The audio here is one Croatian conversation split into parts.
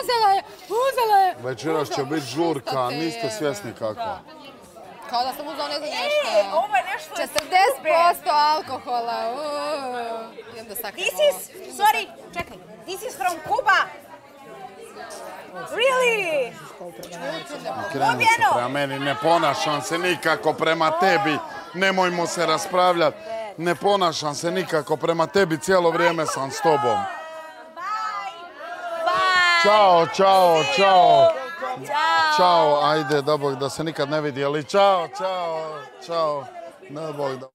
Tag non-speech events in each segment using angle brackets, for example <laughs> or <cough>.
uzela je, uzela je. Večeras će biti žurka, niste svjesni kako. Kao da sam uzela ne znam E, nešto. ovo je nešto... 40% alkohola. uuu. Idem da sakrijem This ovo. is, sorry, čekaj, this is from Cuba. Really? Krenu se Pobjeno! prema meni, ne ponašam se nikako prema tebi. Nemojmo se raspravljati. Ne ponašam se nikako prema tebi, cijelo vrijeme sam s tobom. Ćao, čao, čao. Ćao. Ćao, ajde, da bog da se nikad ne vidjeli. Ćao, čao, čao. Da bog da.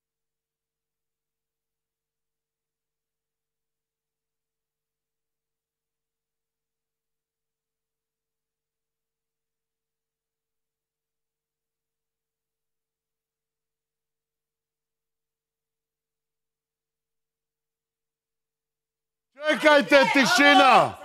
Čekajte, tišina!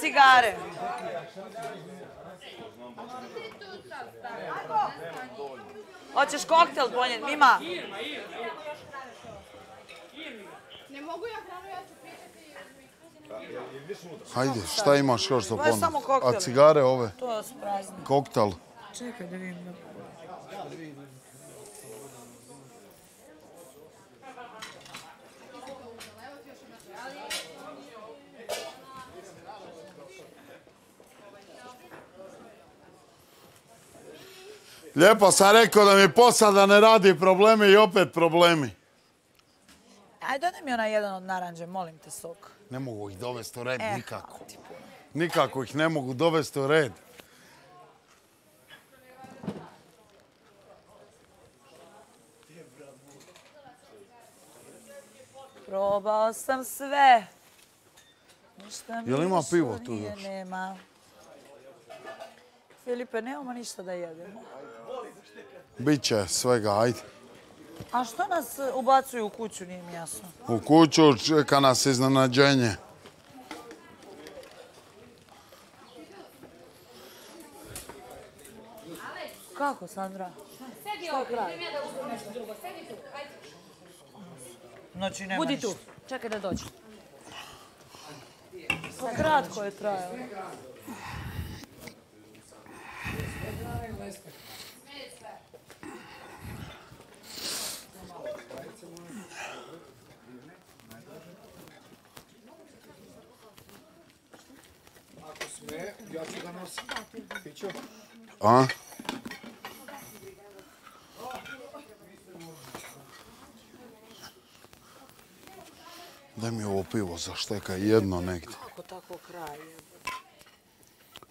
cigare. Hoćeš koktel ponijeti, Mima? Ne mogu ja hranu, ja ću pitati. Hajde, šta imaš još za To je ponudu? samo koktel. A cigare ove? To je sprazni. Koktel. Čekaj da vidim. Lijepo sam rekao da mi posada ne radi problemi i opet problemi. Ajde, dodaj mi onaj jedan od naranđe, molim te sok. Ne mogu ih dovesti u red E, nikako. Nikako ih ne mogu dovesti u red. Probao sam sve. Ništa mi Jel ima pivo tu još? Nema. Filipe, nemamo ništa da jedemo. Biće svega, ajde. A što nas e, ubacuju u kuću, nije mi jasno. U kuću čeka nas iznenađenje. Kako, Sandra? Sedi ovdje, idem ja da uzmem nešto drugo. Sedi tu, ajde. Znači, nema Budi ništa. tu, čekaj da dođe. Pa kratko je trajalo. A? Daj mi ovo pivo za šteka, jedno negdje. Kako tako kraj je?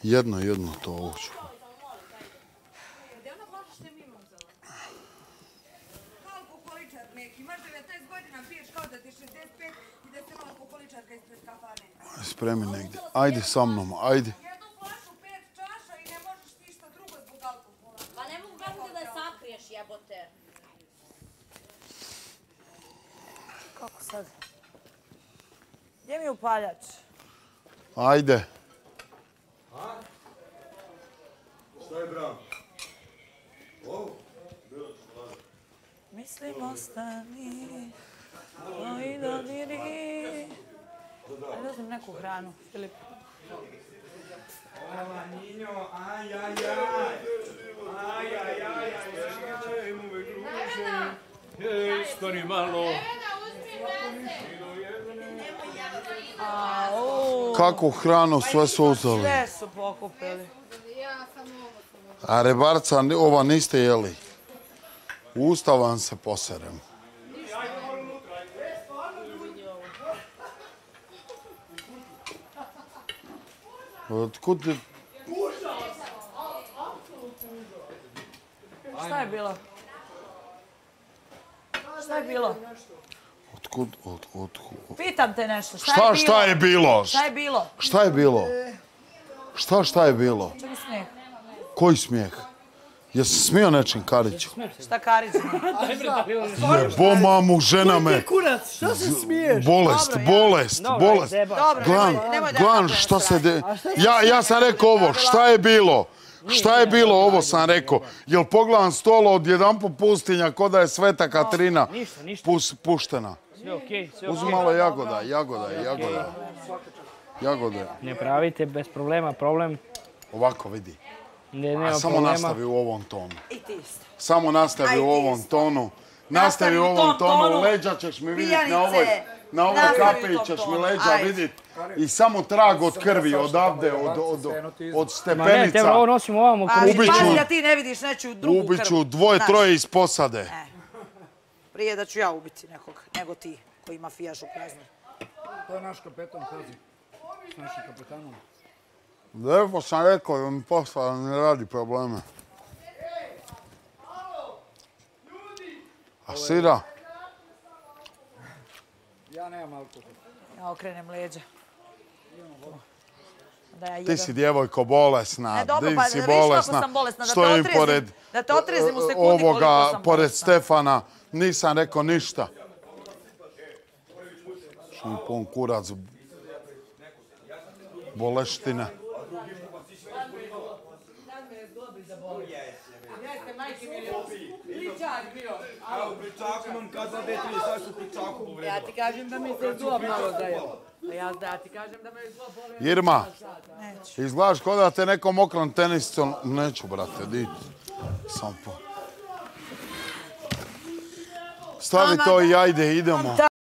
Jedno, jedno to ovo ću. Imaš 19 godina, piješ kao da ti je 65 i da si alkoholičarka ispred kafane. Spremi negdje. Ajde sa mnom, ajde. Jednu flašu, pet čaša i ne možeš ništa drugo zbog alkohola. Pa ne mogu kako da sakriješ jebote. Kako sad? Gdje mi je upaljač? Ajde. Ostani. Oj, dodiri. Ajde uzmem neku hranu, Filip. Stani malo. Kakvu hranu sve su uzeli? sve su pokupili. Sam sam A rebarca ova niste jeli. Usta vam se poserem. Otkud ti- Šta je bilo? Šta je bilo? Otkud, od, otkud? Pitam te nešto. Šta, Šta, je bilo? šta je bilo? Šta je bilo? Šta je bilo? Šta, šta je bilo? Čemu smijeh? Koji smijeh? Jesi smio nečim, Kariću? Šta Karić? <laughs> Bo mamu, žena me. Kurac, šta se smiješ? Bolest, bolest, bolest. Glan, nemoj, nemoj da Glan, šta se de... Ja, ja sam rekao ovo, šta je bilo? Šta je bilo, ovo sam rekao. Jel pogledam stolo od jedan pustinja, ko da je Sveta Katrina pus- puštena. Sve okej, sve Uzmi okej. malo jagoda, jagoda, jagoda. Jagode. Ne pravite, bez problema, problem. Ovako vidi. Ne, A samo problema. nastavi u ovom tonu. I ti isto. Samo nastavi u ovom tonu. Nastavi u ovom tonu. Leđa ćeš mi vidjeti na ovoj, na ovoj kapi ćeš mi leđa vidjeti. I samo trag od krvi odavde, od, od, od Ma ne, stepenica. te ovo nosimo ovamo Ali Ubit ću- pazi da ti ne vidiš neću drugu krv. Ubit ću dvoje, troje iz posade. E. Prije da ću ja ubiti nekog, nego ti koji mafijaš u praznu. To je naš kapetan, pazi. S našim kapetanom. Lijepo sam rekao da mi posla ne radi probleme. A sira? Ja nemam alkohol. Ja okrenem leđa. Da ja Ti si djevojko bolesna, Ne, dobro, pa si vidiš kako bolesna. sam bolesna, da te pored da te u sekundi koliko ovoga, sam pored bolesna. Stefana, nisam rekao ništa. Mi. Ja ti kažem da mi se zlo malo daje. A ja da ti kažem da me zlo boli. Irma, izgledaš kao da te nekom mokrom tenisicom... Neću, brate, di. Sam po... Stavi to i ajde, idemo.